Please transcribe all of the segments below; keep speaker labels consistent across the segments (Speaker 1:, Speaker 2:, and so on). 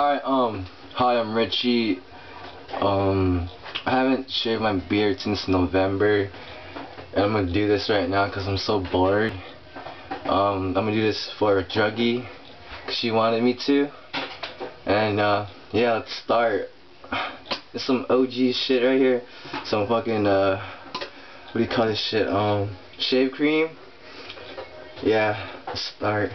Speaker 1: Hi, um, hi, I'm Richy. Um, I haven't shaved my beard since November, and I'm gonna do this right now because I'm so bored. Um, I'm gonna do this for Druggy, cause she wanted me to, and uh, yeah, let's start. There's some OG shit right here, some fucking uh, what do you call this shit? Um, shave cream. Yeah, let's start.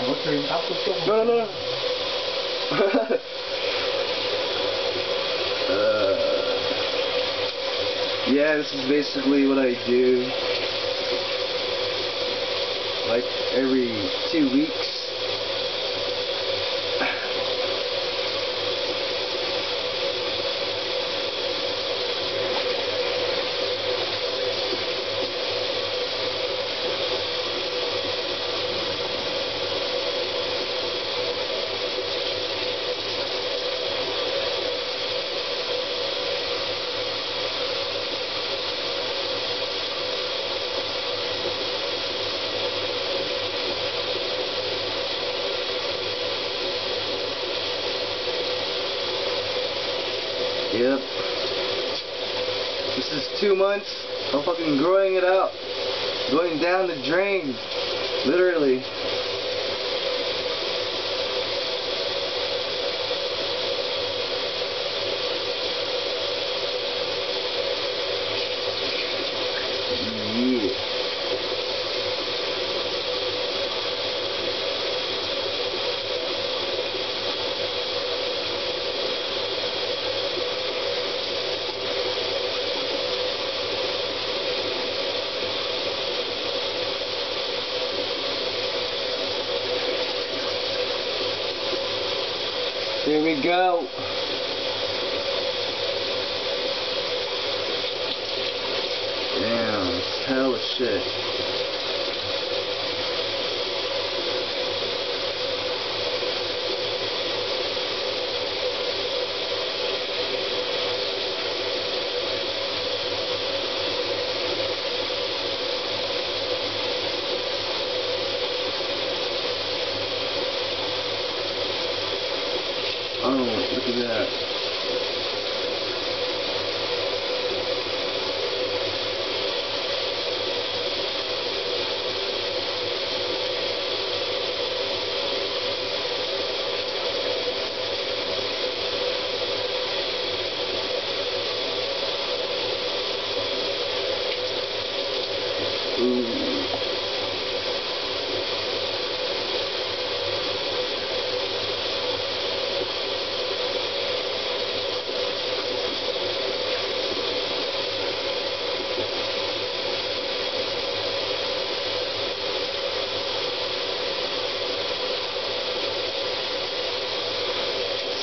Speaker 1: No, no, no. uh, yeah, this is basically what I do. Like every two weeks. Yep. This is two months of fucking growing it out. Going down the drain. Literally. Yeah. Here we go. Damn, hell shit.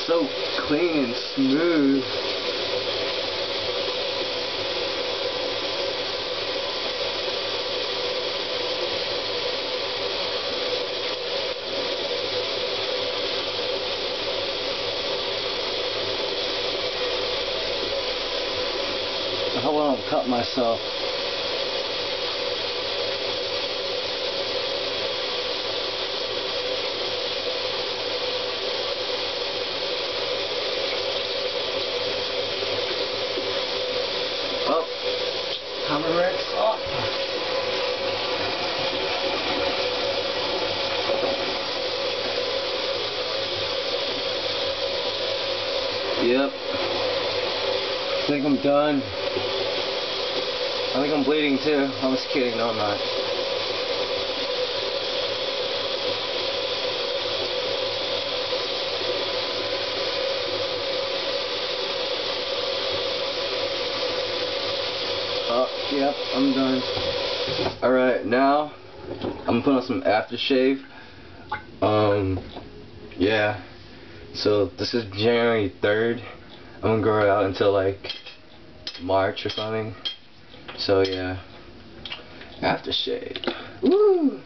Speaker 1: So clean and smooth. I hope I don't cut myself. Oh. Yep. I think I'm done. I think I'm bleeding too. I was kidding, no I'm not. Oh, yep, I'm done. Alright, now I'm putting on some aftershave. Um, yeah. So this is January 3rd. I'm gonna it out until like March or something. So yeah, aftershave. Woo!